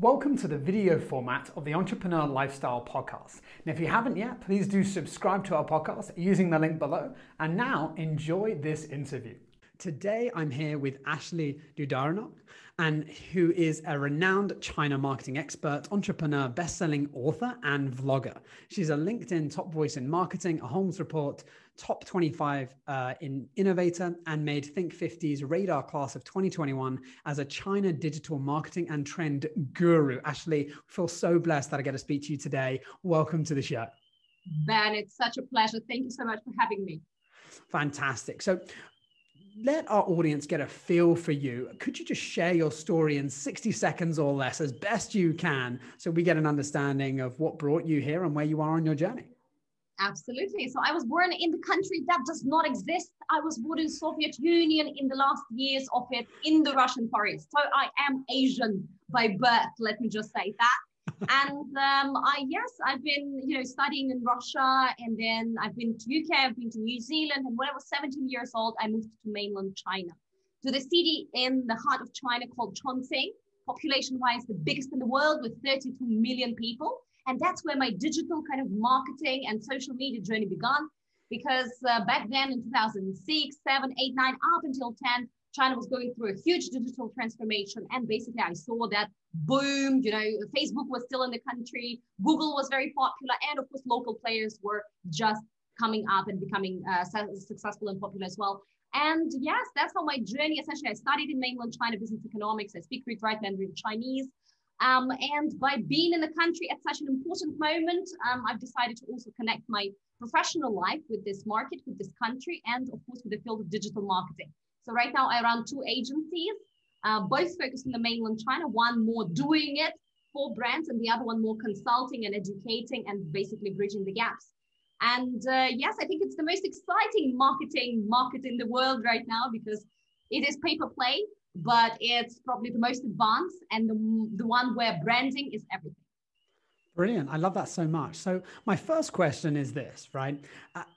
Welcome to the video format of the Entrepreneur Lifestyle Podcast. And if you haven't yet, please do subscribe to our podcast using the link below. And now enjoy this interview. Today, I'm here with Ashley Dudarenok, and who is a renowned China marketing expert, entrepreneur, best-selling author, and vlogger. She's a LinkedIn top voice in marketing, a Holmes report top 25 uh, in innovator, and made Think 50's radar class of 2021 as a China digital marketing and trend guru. Ashley, feel so blessed that I get to speak to you today. Welcome to the show. Ben, it's such a pleasure. Thank you so much for having me. Fantastic. So, let our audience get a feel for you. Could you just share your story in 60 seconds or less as best you can so we get an understanding of what brought you here and where you are on your journey? Absolutely. So I was born in the country that does not exist. I was born in Soviet Union in the last years of it in the Russian forest. So I am Asian by birth. Let me just say that. and um, I yes, I've been you know studying in Russia, and then I've been to UK, I've been to New Zealand, and when I was 17 years old, I moved to mainland China, to the city in the heart of China called Chongqing, population-wise the biggest in the world with 32 million people, and that's where my digital kind of marketing and social media journey began. Because uh, back then in 2006, 7, 8, 9, up until 10, China was going through a huge digital transformation. And basically, I saw that boom, you know, Facebook was still in the country, Google was very popular, and of course, local players were just coming up and becoming uh, successful and popular as well. And yes, that's how my journey essentially. I studied in mainland China business economics. I speak, read, write Mandarin Chinese. Um, and by being in the country at such an important moment, um, I've decided to also connect my professional life with this market, with this country, and of course with the field of digital marketing. So right now I run two agencies, uh, both focused in the mainland China, one more doing it for brands and the other one more consulting and educating and basically bridging the gaps. And uh, yes, I think it's the most exciting marketing market in the world right now because it is pay per play, but it's probably the most advanced and the, the one where branding is everything. Brilliant. I love that so much. So, my first question is this, right?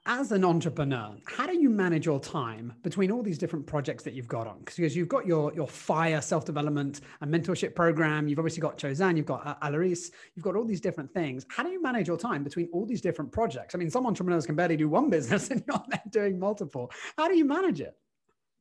As an entrepreneur, how do you manage your time between all these different projects that you've got on? Because you've got your, your FIRE self development and mentorship program, you've obviously got Chozan, you've got uh, Alarice, you've got all these different things. How do you manage your time between all these different projects? I mean, some entrepreneurs can barely do one business and you're doing multiple. How do you manage it?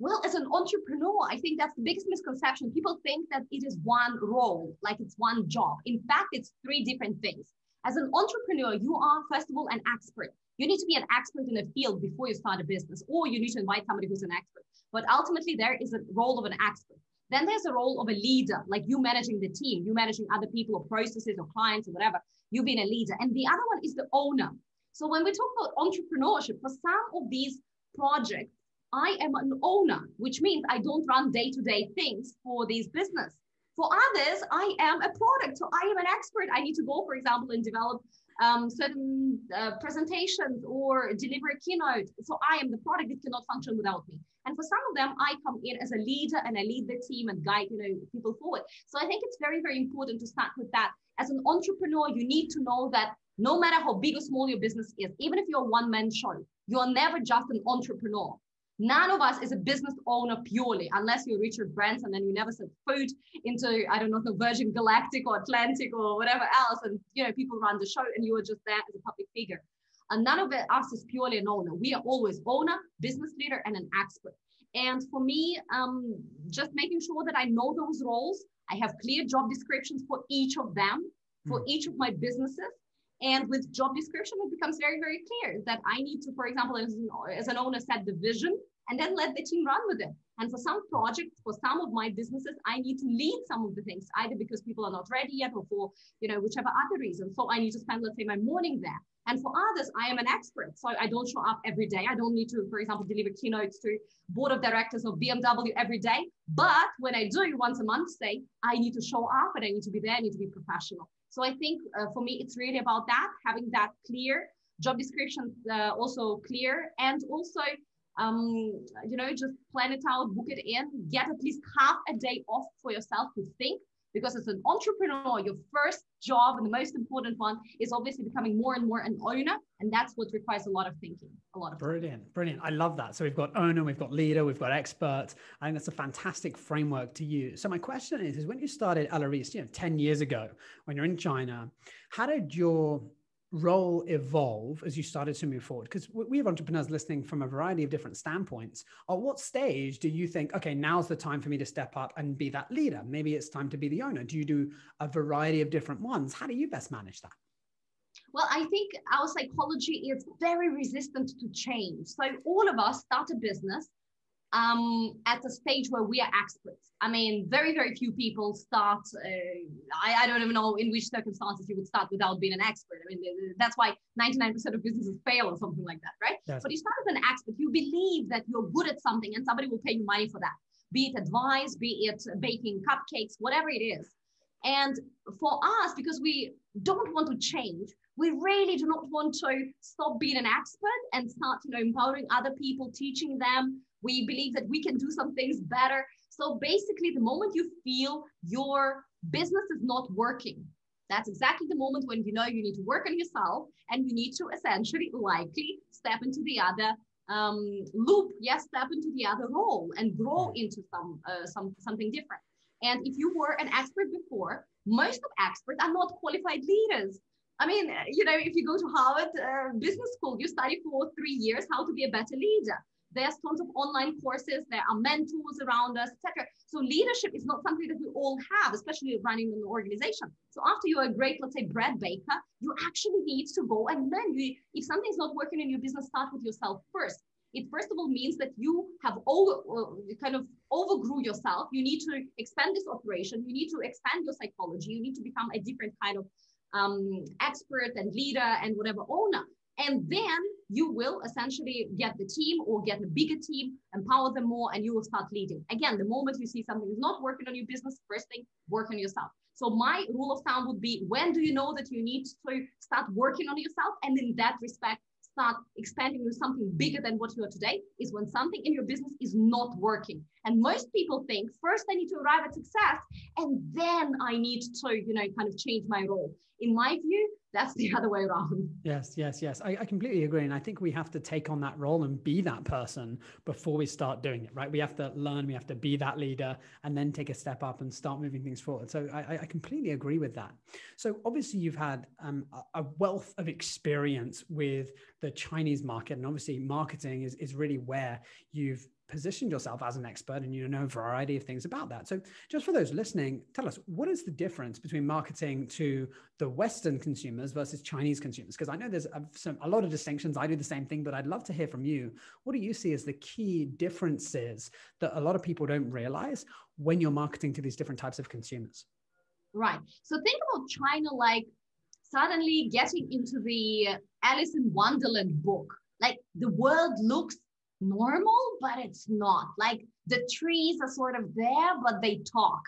Well, as an entrepreneur, I think that's the biggest misconception. People think that it is one role, like it's one job. In fact, it's three different things. As an entrepreneur, you are, first of all, an expert. You need to be an expert in a field before you start a business, or you need to invite somebody who's an expert. But ultimately, there is a role of an expert. Then there's a role of a leader, like you managing the team, you managing other people or processes or clients or whatever, you being a leader. And the other one is the owner. So when we talk about entrepreneurship, for some of these projects, I am an owner, which means I don't run day to day things for these business. For others, I am a product. So I am an expert. I need to go, for example, and develop um, certain uh, presentations or deliver a keynote. So I am the product. It cannot function without me. And for some of them, I come in as a leader and I lead the team and guide, you know, people forward. So I think it's very, very important to start with that. As an entrepreneur, you need to know that no matter how big or small your business is, even if you're a one-man show, you're never just an entrepreneur. None of us is a business owner purely, unless you're Richard Branson and then you never set foot into, I don't know, the Virgin Galactic or Atlantic or whatever else. And, you know, people run the show and you are just there as a public figure. And none of us is purely an owner. We are always owner, business leader, and an expert. And for me, um, just making sure that I know those roles, I have clear job descriptions for each of them, for mm. each of my businesses. And with job description, it becomes very, very clear that I need to, for example, as an, as an owner, set the vision and then let the team run with it. And for some projects, for some of my businesses, I need to lead some of the things, either because people are not ready yet or for, you know, whichever other reason. So I need to spend, let's say, my morning there. And for others, I am an expert. So I don't show up every day. I don't need to, for example, deliver keynotes to board of directors of BMW every day. But when I do it once a month, say, I need to show up and I need to be there, I need to be professional. So I think uh, for me, it's really about that, having that clear job description, uh, also clear, and also um, you know, just plan it out, book it in, get at least half a day off for yourself to think. because as an entrepreneur, your first job and the most important one is obviously becoming more and more an owner. And that's what requires a lot of thinking, a lot of brilliant, time. brilliant. I love that. So we've got owner, we've got leader, we've got expert. I think that's a fantastic framework to use. So my question is, is when you started Alarice, you know, 10 years ago, when you're in China, how did your role evolve as you started to move forward? Because we have entrepreneurs listening from a variety of different standpoints. At what stage do you think, okay, now's the time for me to step up and be that leader? Maybe it's time to be the owner. Do you do a variety of different ones? How do you best manage that? Well, I think our psychology is very resistant to change. So all of us start a business um, at a stage where we are experts. I mean, very, very few people start. Uh, I, I don't even know in which circumstances you would start without being an expert. I mean, that's why 99% of businesses fail or something like that, right? Yes. But you start as an expert, you believe that you're good at something and somebody will pay you money for that, be it advice, be it baking cupcakes, whatever it is. And for us, because we don't want to change, we really do not want to stop being an expert and start, you know, empowering other people, teaching them, we believe that we can do some things better. So basically, the moment you feel your business is not working, that's exactly the moment when you know you need to work on yourself and you need to essentially likely step into the other um, loop. Yes, step into the other role and grow into some uh, some something different. And if you were an expert before, most of experts are not qualified leaders. I mean, you know, if you go to Harvard uh, Business School, you study for three years how to be a better leader. There's tons of online courses. There are mentors around us, etc. So leadership is not something that we all have, especially running an organization. So after you're a great, let's say, bread baker, you actually need to go and then You, if something's not working in your business, start with yourself first. It first of all means that you have over, uh, kind of overgrew yourself. You need to expand this operation. You need to expand your psychology. You need to become a different kind of um, expert and leader and whatever owner. And then you will essentially get the team or get a bigger team, empower them more, and you will start leading. Again, the moment you see something is not working on your business, first thing, work on yourself. So my rule of thumb would be when do you know that you need to start working on yourself? And in that respect, start expanding to something bigger than what you are today is when something in your business is not working. And most people think first I need to arrive at success and then I need to, you know, kind of change my role. In my view, that's the other way around. Yes, yes, yes. I, I, completely agree. And I think we have to take on that role and be that person before we start doing it, right? We have to learn, we have to be that leader and then take a step up and start moving things forward. So I, I completely agree with that. So obviously, you've had um, a wealth of experience with the Chinese market. And obviously, marketing is, is really where you've positioned yourself as an expert and you know a variety of things about that. So, just for those listening, tell us what is the difference between marketing to the Western consumers versus Chinese consumers? Because I know there's a, some, a lot of distinctions. I do the same thing, but I'd love to hear from you. What do you see as the key differences that a lot of people don't realize when you're marketing to these different types of consumers? Right. So, think about China like suddenly getting into the Alice in Wonderland book. Like the world looks normal, but it's not. Like the trees are sort of there, but they talk.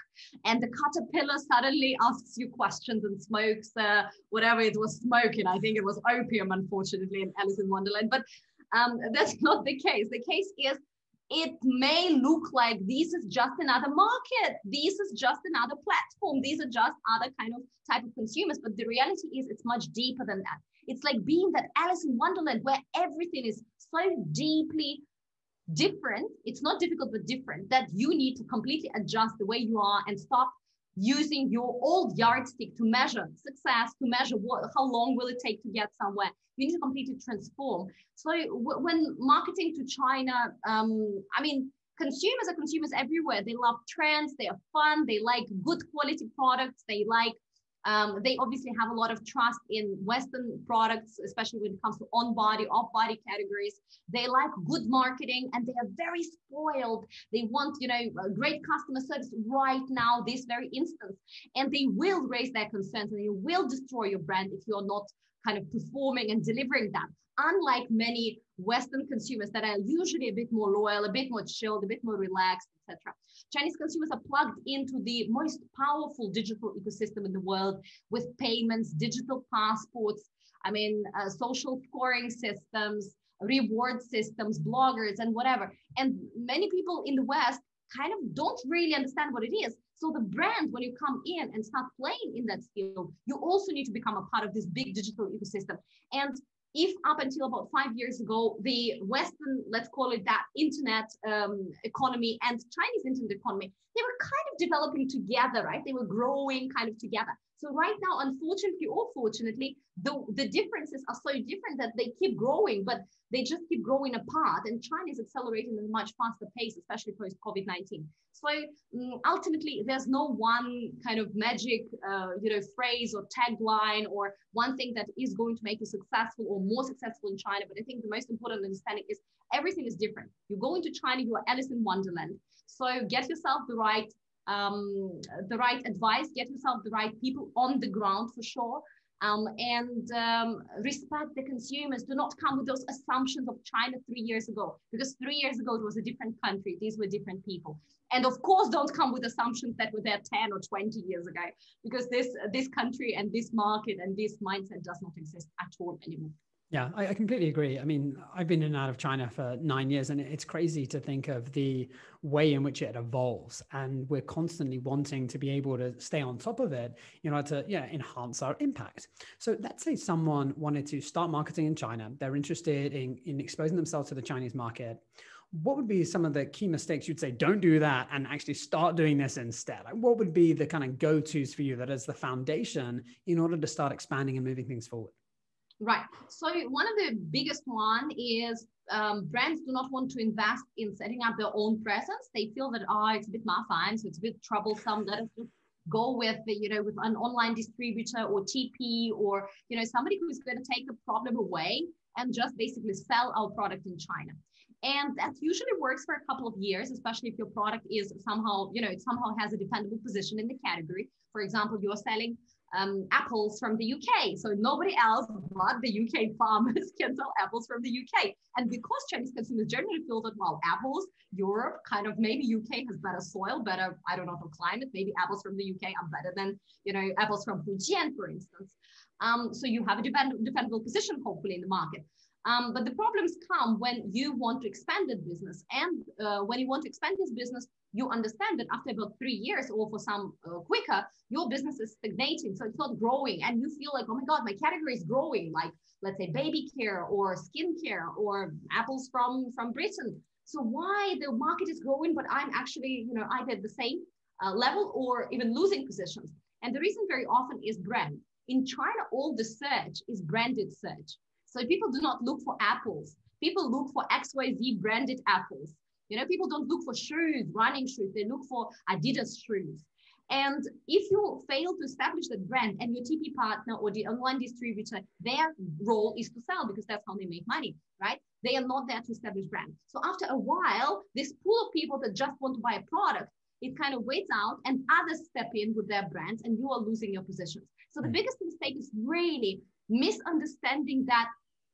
And the caterpillar suddenly asks you questions and smokes uh, whatever it was smoking. I think it was opium, unfortunately, in Alice in Wonderland. But um, that's not the case. The case is it may look like this is just another market. This is just another platform. These are just other kind of type of consumers. But the reality is it's much deeper than that. It's like being that Alice in Wonderland where everything is so deeply different. It's not difficult, but different that you need to completely adjust the way you are and stop using your old yardstick to measure success, to measure what, how long will it take to get somewhere. You need to completely transform. So w- when marketing to China, um, I mean, consumers are consumers everywhere. They love trends. They are fun. They like good quality products. They like um, they obviously have a lot of trust in Western products, especially when it comes to on body, off body categories. They like good marketing and they are very spoiled. They want, you know, great customer service right now, this very instance. And they will raise their concerns and they will destroy your brand if you're not kind of performing and delivering that. Unlike many Western consumers that are usually a bit more loyal, a bit more chilled, a bit more relaxed, etc. Chinese consumers are plugged into the most powerful digital ecosystem in the world with payments, digital passports, I mean, uh, social scoring systems, reward systems, bloggers, and whatever. And many people in the West kind of don't really understand what it is. So the brand, when you come in and start playing in that field, you also need to become a part of this big digital ecosystem. And if up until about five years ago, the Western, let's call it that, internet um, economy and Chinese internet economy, they were kind of developing together, right? They were growing kind of together. So right now, unfortunately or fortunately, the, the differences are so different that they keep growing, but they just keep growing apart. And China is accelerating at a much faster pace, especially post COVID 19. So um, ultimately, there's no one kind of magic, uh, you know, phrase or tagline or one thing that is going to make you successful or more successful in China. But I think the most important understanding is everything is different. You go into China, you are Alice in Wonderland. So get yourself the right um, the right advice, get yourself the right people on the ground for sure. Um, and um, respect the consumers. Do not come with those assumptions of China three years ago, because three years ago it was a different country. These were different people. And of course, don't come with assumptions that were there 10 or 20 years ago, because this, this country and this market and this mindset does not exist at all anymore. Yeah, I, I, completely agree. I mean, I've been in and out of China for nine years, and it's crazy to think of the way in which it evolves. And we're constantly wanting to be able to stay on top of it you know, to yeah, enhance our impact. So let's say someone wanted to start marketing in China, they're interested in, in exposing themselves to the Chinese market. What would be some of the key mistakes you'd say, don't do that and actually start doing this instead? Like what would be the kind of go tos for you that is the foundation in order to start expanding and moving things forward? Right. So one of the biggest one is um, brands do not want to invest in setting up their own presence. They feel that oh, it's a bit mafan, so it's a bit troublesome. Let us just go with you know with an online distributor or TP or you know somebody who's going to take the problem away and just basically sell our product in China. And that usually works for a couple of years, especially if your product is somehow, you know, it somehow has a dependable position in the category. For example, you're selling um, apples from the UK. So nobody else but the UK farmers can sell apples from the UK. And because Chinese consumers generally feel that, well, apples, Europe, kind of maybe UK has better soil, better, I don't know, for climate, maybe apples from the UK are better than, you know, apples from Fujian, for instance. Um, so you have a defend- defendable position, hopefully, in the market. Um, but the problems come when you want to expand that business. And uh, when you want to expand this business, you understand that after about three years or for some uh, quicker, your business is stagnating. So it's not growing. And you feel like, oh my God, my category is growing, like let's say baby care or skincare or apples from, from Britain. So why the market is growing, but I'm actually, you know, either the same uh, level or even losing positions. And the reason very often is brand. In China, all the search is branded search. So people do not look for apples. People look for XYZ branded apples. You know, people don't look for shoes, running shoes, they look for Adidas shoes. And if you fail to establish that brand and your TP partner or the online distributor, their role is to sell because that's how they make money, right? They are not there to establish brand. So after a while, this pool of people that just want to buy a product, it kind of waits out and others step in with their brands and you are losing your positions. So the hmm. biggest mistake is really misunderstanding that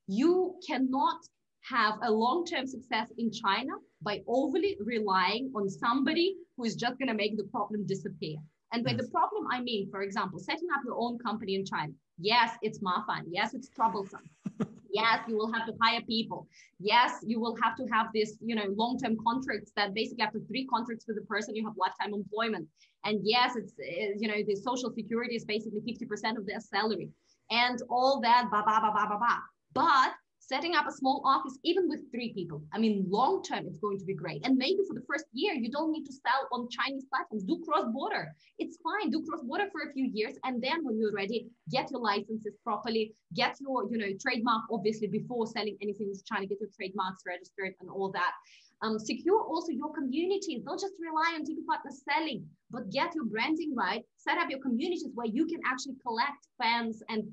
you cannot have a long-term success in China by overly relying on somebody who is just going to make the problem disappear. And by yes. the problem, I mean, for example, setting up your own company in China. Yes, it's mafan. Yes, it's troublesome. yes, you will have to hire people. Yes, you will have to have this, you know, long-term contracts that basically after three contracts with a person, you have lifetime employment. And yes, it's, eh, you know, the social security is basically 50% of their salary and all that, ba, ba, ba, ba, ba, ba. But setting up a small office, even with three people, I mean, long term, it's going to be great. And maybe for the first year, you don't need to sell on Chinese platforms. Do cross border. It's fine. Do cross border for a few years. And then when you're ready, get your licenses properly, get your, you know, trademark, obviously, before selling anything to China, get your trademarks registered and all that. Um, secure also your communities. Don't just rely on TP partners selling, but get your branding right. Set up your communities where you can actually collect fans and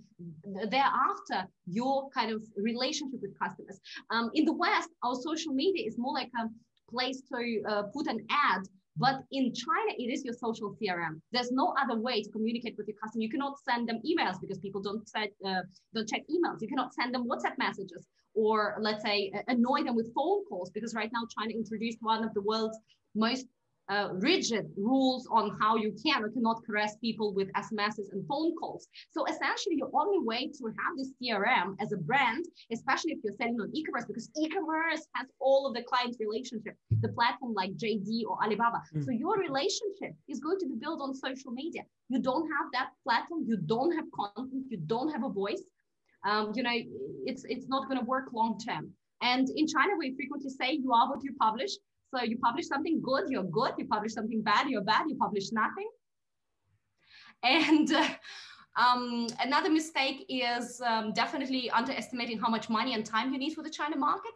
thereafter your kind of relationship with customers. Um, in the West, our social media is more like a place to uh, put an ad but in China, it is your social CRM. There's no other way to communicate with your customer. You cannot send them emails because people don't set, uh, don't check emails. You cannot send them WhatsApp messages or let's say annoy them with phone calls because right now China introduced one of the world's most uh, rigid rules on how you can or cannot caress people with SMSs and phone calls. So essentially, your only way to have this CRM as a brand, especially if you're selling on e-commerce, because e-commerce has all of the client relationship, the platform like JD or Alibaba. Mm. So your relationship is going to be built on social media. You don't have that platform, you don't have content, you don't have a voice. Um, you know, it's it's not going to work long term. And in China, we frequently say you are what you publish. So you publish something good, you're good. You publish something bad, you're bad. You publish nothing. And uh, um, another mistake is um, definitely underestimating how much money and time you need for the China market.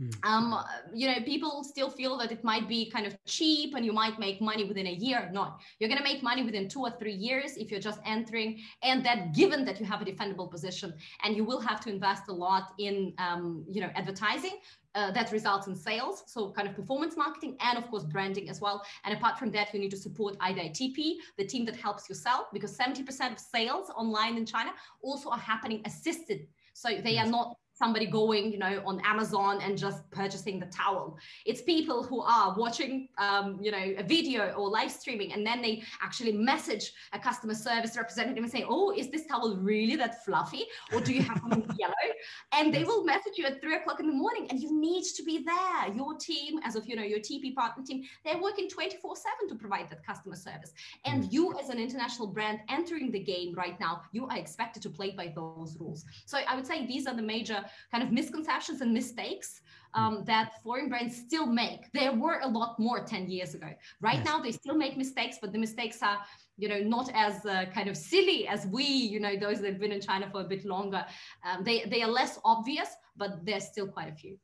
Mm. Um, you know, people still feel that it might be kind of cheap and you might make money within a year. No, you're going to make money within two or three years if you're just entering. And that given that you have a defendable position and you will have to invest a lot in, um, you know, advertising, uh, that results in sales, so kind of performance marketing and of course branding as well. And apart from that, you need to support IDITP, the team that helps you sell, because 70% of sales online in China also are happening assisted. So they are not somebody going, you know, on Amazon and just purchasing the towel. It's people who are watching, um, you know, a video or live streaming, and then they actually message a customer service representative and say, "Oh, is this towel really that fluffy, or do you have something yellow?" And they will message you at three o'clock in the morning, and you need to be there. Your team, as of you know, your TP partner team, they're working twenty four seven to provide that customer service. And mm. you, as an international brand entering the game right now, you are expected to play by those rules. So I would say these are the major kind of misconceptions and mistakes um, mm. that foreign brands still make. There were a lot more 10 years ago. Right yes. now, they still make mistakes, but the mistakes are you know not as uh, kind of silly as we you know those that have been in china for a bit longer um, they they are less obvious but there's still quite a few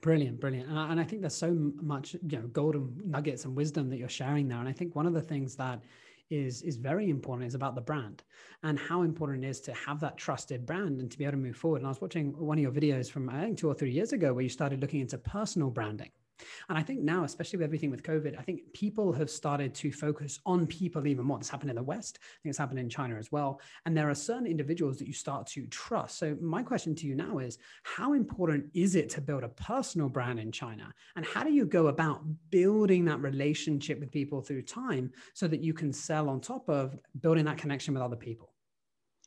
Brilliant, brilliant. And I think there's so much, you know, golden nuggets and wisdom that you're sharing there. And I think one of the things that is is very important is about the brand and how important it is to have that trusted brand and to be able to move forward. And I was watching one of your videos from I think two or three years ago where you started looking into personal branding. And I think now, especially with everything with COVID, I think people have started to focus on people even more. It's happened in the West. I think it's happened in China as well. And there are certain individuals that you start to trust. So my question to you now is how important is it to build a personal brand in China? And how do you go about building that relationship with people through time so that you can sell on top of building that connection with other people?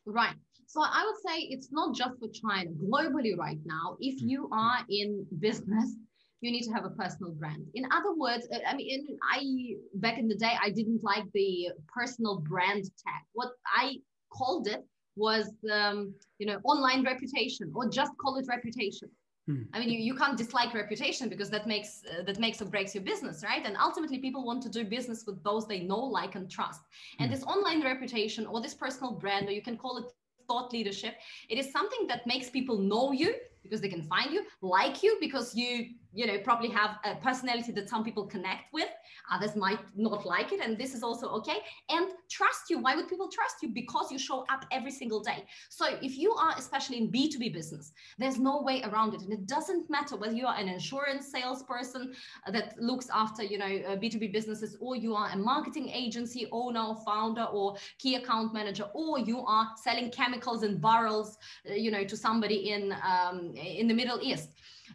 Right. So I would say it's not just for China, globally right now. If mm. you are in business, you need to have a personal brand. In other words, uh, I mean, in I back in the day, I didn't like the personal brand tag. What I called it was, um, you know, online reputation, or just call it reputation. Hmm. I mean, you, you can't dislike reputation because that makes uh, that makes or breaks your business, right? And ultimately, people want to do business with those they know, like, and trust. And hmm. this online reputation, or this personal brand, or you can call it thought leadership, it is something that makes people know you because they can find you, like you because you you know probably have a personality that some people connect with. Others might not like it and this is also okay. And trust you. Why would people trust you? Because you show up every single day. So if you are especially in b2b business there's no way around it. And it doesn't matter whether you are an insurance salesperson that looks after you know b2b uh, businesses or you are a marketing agency owner founder or key account manager or you are selling chemicals in barrels uh, you know to somebody in um, in the middle east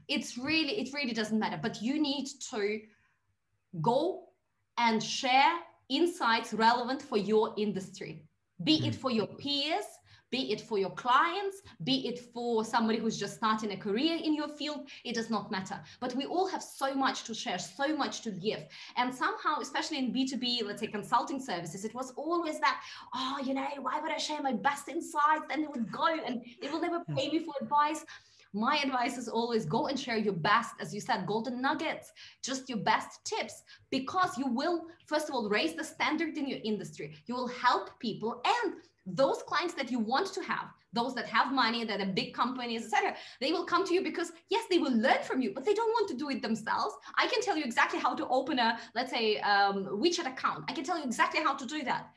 it's really it really doesn't matter but you need to go and share insights relevant for your industry be it hmm. for your peers be it for your clients, be it for somebody who's just starting a career in your field, it does not matter. But we all have so much to share, so much to give. And somehow, especially in B2B, let's say consulting services, it was always that, oh, you know, why would I share my best insights? Then they would go and they will never pay me for advice my advice is always go and share your best, as you said, golden nuggets, just your best tips, because you will, first of all, raise the standard in your industry. You will help people and those clients that you want to have, those that have money, that are big companies, etc., they will come to you because yes, they will learn from you, but they don't want to do it themselves. I can tell you exactly how to open a, let's say, um, WeChat account. I can tell you exactly how to do that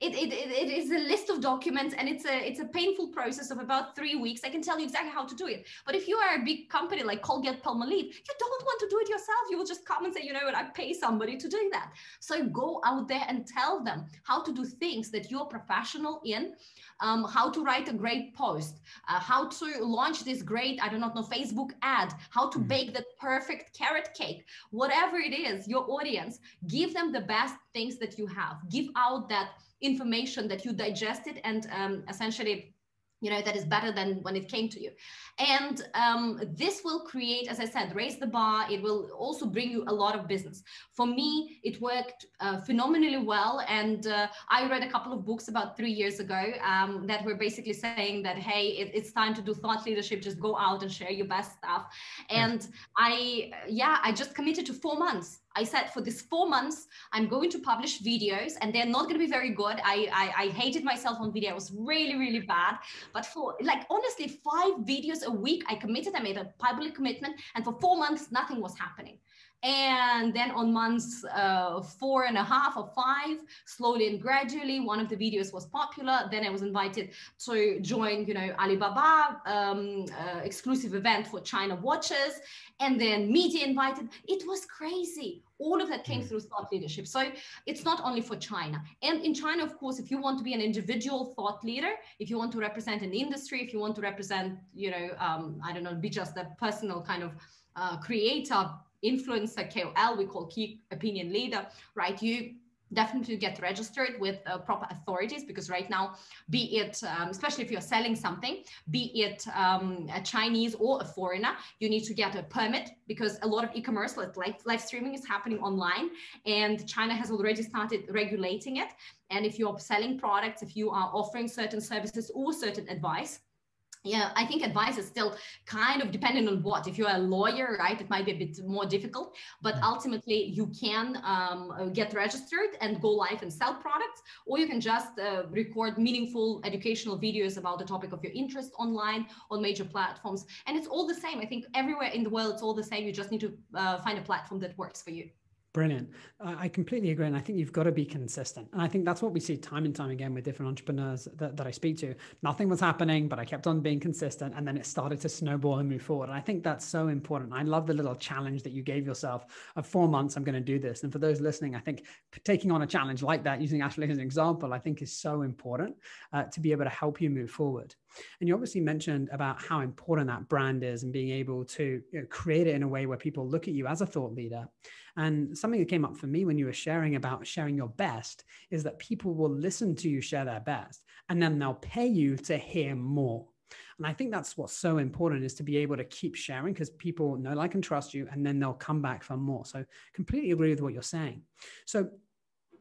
it, it, it is a list of documents and it's a it's a painful process of about three weeks. I can tell you exactly how to do it. But if you are a big company like Colgate Palmolive, you don't want to do it yourself. You will just come and say, you know what, I pay somebody to do that. So go out there and tell them how to do things that you're professional in, um, how to write a great post, uh, how to launch this great, I do not know, Facebook ad, how to mm-hmm. bake the perfect carrot cake, whatever it is, your audience, give them the best things that you have. Give out that information that you digested and um, essentially you know that is better than when it came to you. And um, this will create as i said raise the bar. It will also bring you a lot of business. For me it worked uh, phenomenally well. And uh, i read a couple of books about three years ago um, that were basically saying that hey it, it's time to do thought leadership. Just go out and share your best stuff. And i yeah i just committed to four months I said for this four months, I'm going to publish videos and they're not going to be very good. I, I, I hated myself on video. It was really, really bad. But for like, honestly, five videos a week, I committed, I made a public commitment. And for four months, nothing was happening. And then on months uh, four and a half or five, slowly and gradually, one of the videos was popular. Then I was invited to join, you know, Alibaba um, uh, exclusive event for China watches, and then media invited. It was crazy. All of that came mm. through thought leadership. So it's not only for China. And in China, of course, if you want to be an individual thought leader, if you want to represent an industry, if you want to represent, you know, um, I don't know, be just a personal kind of uh, creator influencer KOL, we call key opinion leader, right? You definitely get registered with uh, proper authorities because right now be it um, especially if you're selling something be it um, a chinese or a foreigner you need to get a permit because a lot of e-commerce like live, live streaming is happening online and china has already started regulating it and if you're selling products if you are offering certain services or certain advice yeah i think advice is still kind of dependent on what. If you're a lawyer right it might be a bit more difficult but mm. ultimately you can um, uh, get registered and go live and sell products or you can just uh, record meaningful educational videos about the topic of your interest online on major platforms. And it's all the same. I think everywhere in the world it's all the same. You just need to uh, find a platform that works for you Brilliant. I completely agree. And I think you've got to be consistent. And I think that's what we see time and time again with different entrepreneurs that, that I speak to. Nothing was happening, but I kept on being consistent and then it started to snowball and move forward. And I think that's so important. I love the little challenge that you gave yourself of four months, I'm going to do this. And for those listening, I think taking on a challenge like that, using Ashley as an example, I think is so important uh, to be able to help you move forward. And you obviously mentioned about how important that brand is and being able to you know, create it in a way where people look at you as a thought leader. And something that came up for me when you were sharing about sharing your best is that people will listen to you share their best and then they'll pay you to hear more. And I think that's what's so important is to be able to keep sharing because people know, like, and trust you, and then they'll come back for more. So, completely agree with what you're saying. So,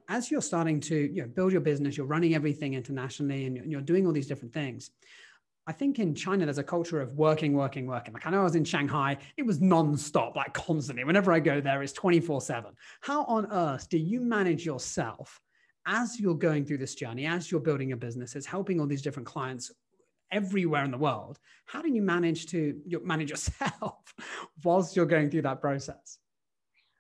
as you're starting to you know, build your business, you're running everything internationally and you're doing all these different things. I think in China, there's a culture of working, working, working. Like I know I was in Shanghai, it was nonstop, like constantly. Whenever I go there, it's 24 7. How on earth do you manage yourself as you're going through this journey, as you're building your businesses, helping all these different clients everywhere in the world? How do you manage to manage yourself whilst you're going through that process?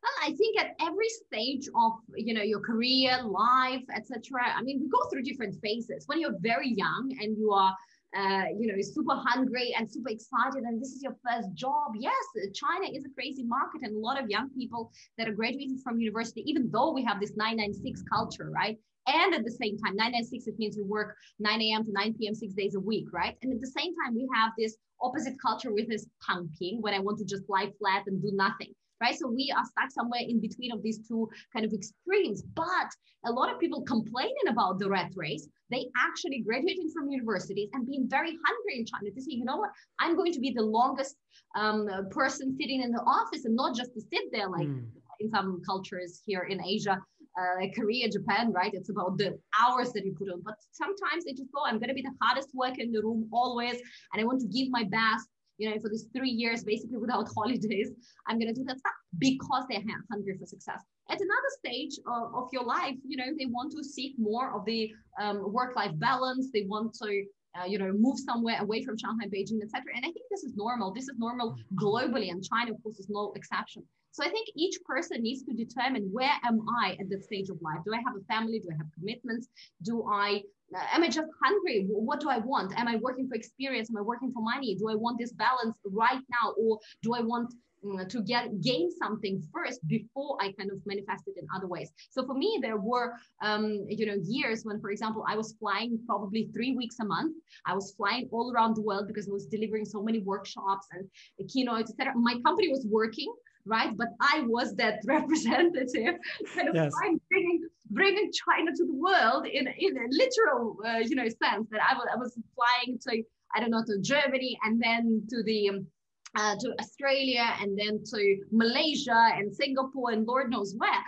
Well, I think at every stage of you know your career, life, etc. I mean, we go through different phases. When you're very young and you are uh, you know, super hungry and super excited, and this is your first job. Yes, China is a crazy market, and a lot of young people that are graduating from university, even though we have this 996 culture, right? And at the same time, 996, it means you work 9 a.m. to 9 p.m. six days a week, right? And at the same time, we have this opposite culture with this pumping when I want to just lie flat and do nothing right? So we are stuck somewhere in between of these two kind of extremes. But a lot of people complaining about the rat race, they actually graduating from universities and being very hungry in China to say, you know what, I'm going to be the longest um, person sitting in the office and not just to sit there like mm. in some cultures here in Asia. Uh, Korea, Japan, right? It's about the hours that you put on. But sometimes they just go, I'm going to be the hardest worker in the room always, and I want to give my best you know, for these three years, basically without holidays, I'm going to do that stuff because they are hungry for success. At another stage of, of your life, you know, they want to seek more of the um, work-life balance. They want to uh, you know, move somewhere away from Shanghai, Beijing, etc. And I think this is normal. This is normal globally, and China, of course, is no exception. So I think each person needs to determine where am I at that stage of life? Do I have a family? Do I have commitments? Do I uh, am I just hungry? What do I want? Am I working for experience? Am I working for money? Do I want this balance right now, or do I want um, to get gain something first before I kind of manifest it in other ways? So for me, there were um, you know years when, for example, I was flying probably three weeks a month. I was flying all around the world because I was delivering so many workshops and keynotes, etc. My company was working right? But I was that representative, kind of yes. bringing bringing China to the world in in a literal uh, you know sense that I was I was flying to I don't know to Germany and then to the um, uh, to Australia and then to Malaysia and Singapore and Lord knows where.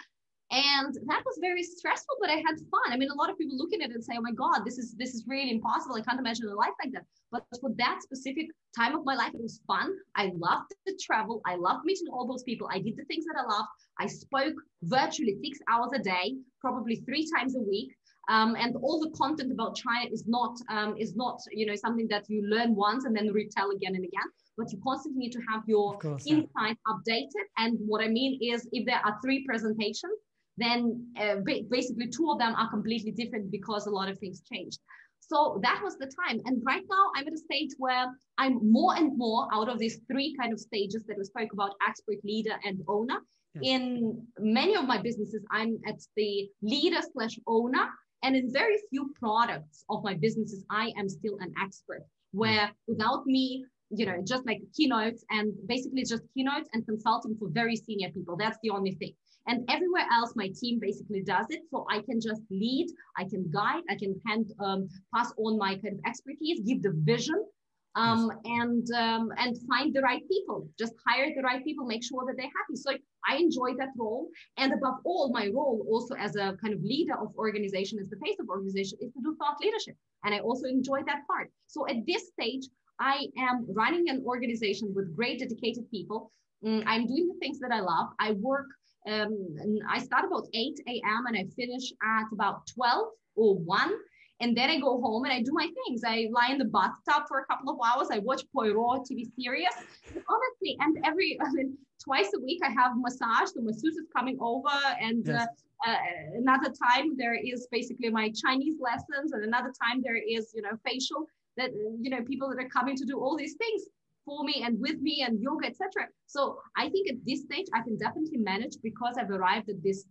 And that was very stressful, but I had fun. I mean, a lot of people look at it and say, "Oh my God, this is this is really impossible. I can't imagine a life like that." But for that specific time of my life, it was fun. I loved to travel. I loved meeting all those people. I did the things that I loved. I spoke virtually six hours a day, probably three times a week. Um, and all the content about China is not um, is not you know something that you learn once and then retell again and again. But you constantly need to have your course, insight yeah. updated. And what I mean is, if there are three presentations, then uh, basically two of them are completely different because a lot of things changed. So that was the time. And right now I'm at a stage where I'm more and more out of these three kind of stages that we spoke about expert, leader, and owner. In many of my businesses, I'm at the leader slash owner. And in very few products of my businesses, I am still an expert, where mm. without me, you know, just like keynotes and basically just keynotes and consulting for very senior people. That's the only thing. And everywhere else, my team basically does it. So I can just lead, I can guide, I can hand, um, pass on my kind of expertise, give the vision, um, and um, and find the right people. Just hire the right people, make sure that they're happy. So I enjoy that role. And above all, my role also as a kind of leader of organization, as the face of organization, is to do thought leadership. And I also enjoy that part. So at this stage, I am running an organization with great dedicated people. Mm, I'm doing the things that I love. I work um, I start about 8 a.m. and I finish at about 12 or 1. And then I go home and I do my things. I lie in the bathtub for a couple of hours. I watch Poirot TV series. Honestly, and every, I mean, twice a week I have massage. The masseuse is coming over and yes. uh, uh, another time there is basically my Chinese lessons and another time there is, you know, facial that, you know, people that are coming to do all these things for me and with me and yoga, etc. So I think at this stage I can definitely manage because I've arrived at this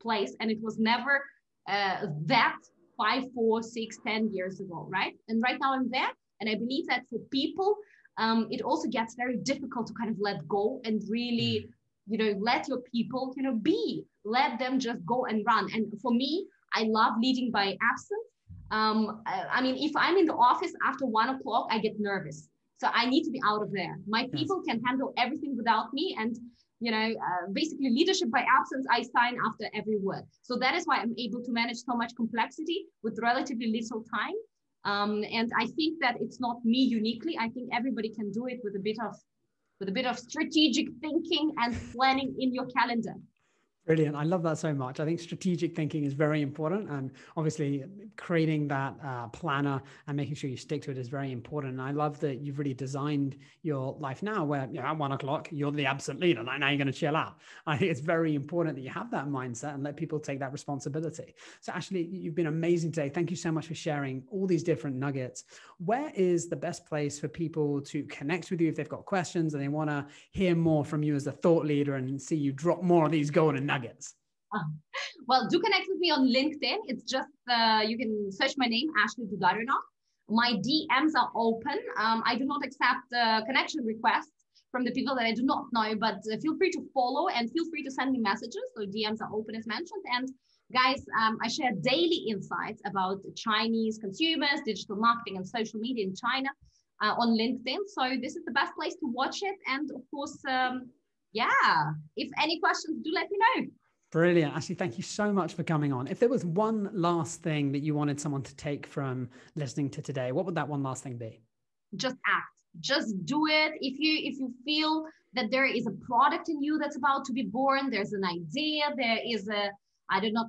place and it was never uh, that five, four, six, ten years ago, right? And right now I'm there, and I believe that for people, um, it also gets very difficult to kind of let go and really, mm. you know, let your people, you know, be, let them just go and run. And for me, I love leading by absence. Um, I mean, if I'm in the office after one o'clock, I get nervous so I need to be out of there. My people can handle everything without me. And, you know, uh, basically leadership by absence, I sign after every word. So that is why I'm able to manage so much complexity with relatively little time. Um, and I think that it's not me uniquely. I think everybody can do it with a bit of with a bit of strategic thinking and planning in your calendar. Brilliant. I love that so much. I think strategic thinking is very important. And obviously, creating that uh, planner and making sure you stick to it is very important. And I love that you've really designed your life now where you know, at one o'clock, you're the absent leader. Like now you're going to chill out. I think it's very important that you have that mindset and let people take that responsibility. So, Ashley, you've been amazing today. Thank you so much for sharing all these different nuggets. Where is the best place for people to connect with you if they've got questions and they want to hear more from you as a thought leader and see you drop more of these golden nuggets? Nuggets? Uh, well, do connect with me on LinkedIn. It's just, uh, you can search my name, Ashley Dudarenok. My DMs are open. Um, I do not accept uh, connection requests from the people that I do not know, but uh, feel free to follow and feel free to send me messages. So DMs are open as mentioned. And guys, um, I share daily insights about Chinese consumers, digital marketing, and social media in China uh, on LinkedIn. So this is the best place to watch it. And of course, um, yeah, if any questions, do let me know. Brilliant. Ashley, thank you so much for coming on. If there was one last thing that you wanted someone to take from listening to today, what would that one last thing be? Just act. Just do it. If you if you feel that there is a product in you that's about to be born, there's an idea, there is a I don't know,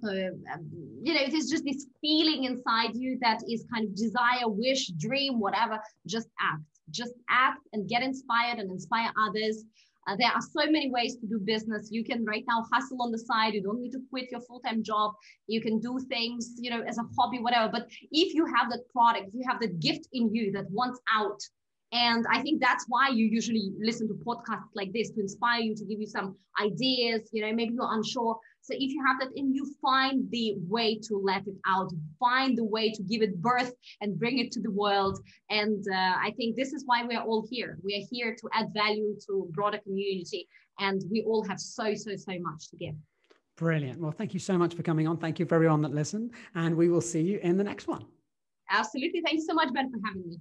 um, you know, it is just this feeling inside you that is kind of desire, wish, dream, whatever. Just act. Just act and get inspired and inspire others Uh, there are so many ways to do business. You can right now hustle on the side. You don't need to quit your full time job. You can do things, you know, as a hobby, whatever. But if you have that product, you have that gift in you that wants out, and I think that's why you usually listen to podcasts like this to inspire you, to give you some ideas. You know, maybe you're unsure. So if you have that in you, find the way to let it out, find the way to give it birth and bring it to the world. And uh, I think this is why we're all here. We are here to add value to broader community, and we all have so so so much to give. Brilliant. Well, thank you so much for coming on. Thank you for everyone that listened, and we will see you in the next one. Absolutely. Thank you so much, Ben, for having me.